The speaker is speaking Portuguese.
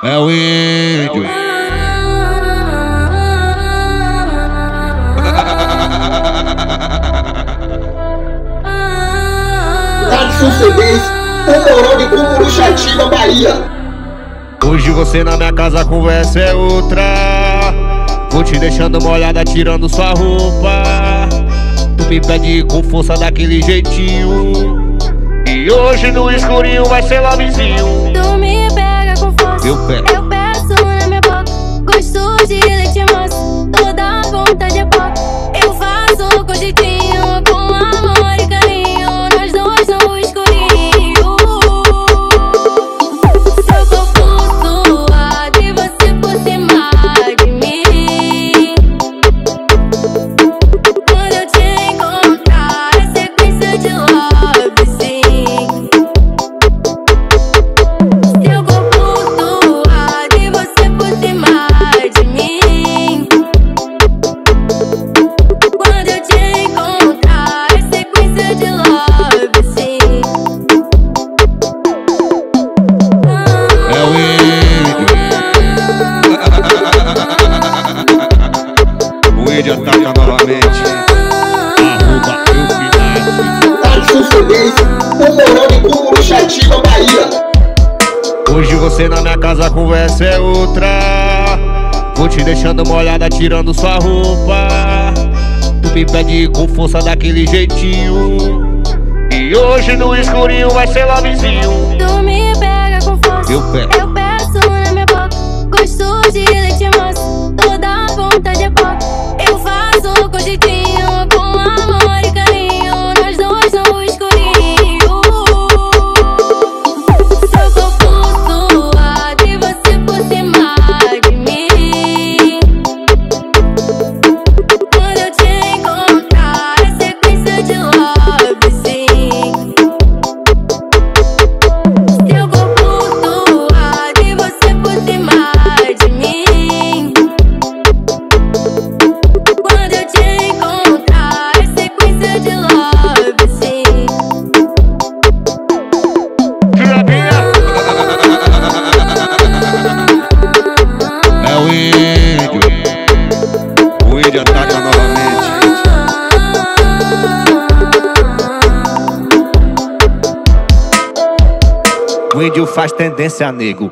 É o índio. Adson CDs, o moral de Cumuruxativa, Bahia. Hoje você na minha casa, a conversa é outra. Vou te deixando molhada, tirando sua roupa. Tu me pede com força daquele jeitinho. E hoje no escurinho vai ser lá Eu pego. Índio ataca novamente. Arroba eu Adson CDs, o moral de Cumuruxativa, Bahia. Hoje você na minha casa, a conversa é outra. Vou te deixando molhada, tirando sua roupa. Tu me pede com força daquele jeitinho. E hoje no escurinho vai ser lá vizinho. Tu me pega com força. Eu pego. Eu O índio ataca novamente. O índio faz tendência, nego.